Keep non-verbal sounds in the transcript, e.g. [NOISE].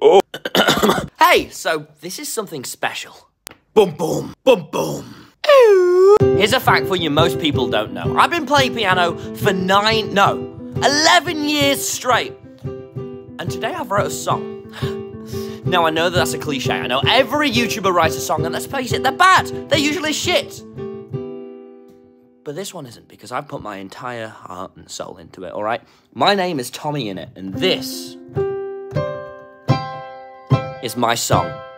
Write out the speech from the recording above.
oh. [COUGHS] hey, so this is something special. Boom, boom, boom, boom. Here's a fact for you most people don't know. I've been playing piano for nine, no, 11 years straight. And today I've wrote a song. [SIGHS] Now, I know that that's a cliche. I know every YouTuber writes a song, and let's face it, they're bad. They're usually shit. But this one isn't, because I've put my entire heart and soul into it, alright? My name is TommyInnit, and this is my song.